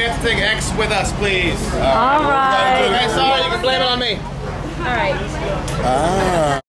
Hashtag X with us, please. All right. Okay, sorry, you can blame it on me. All right. Ah.